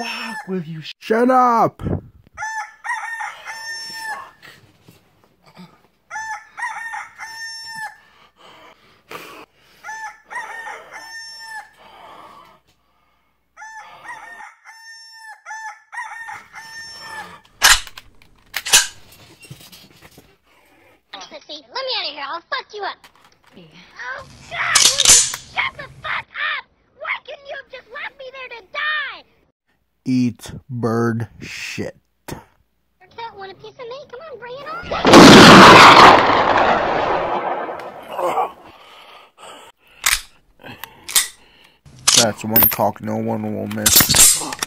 fuck will you Shut up! Let me out of here. I'll fuck you up. Oh, God! Will you shut the fuck up? Why couldn't you have just left me there to die? Eat bird shit. Cat want a piece of me? Come on, bring it on. That's one cock no one will miss.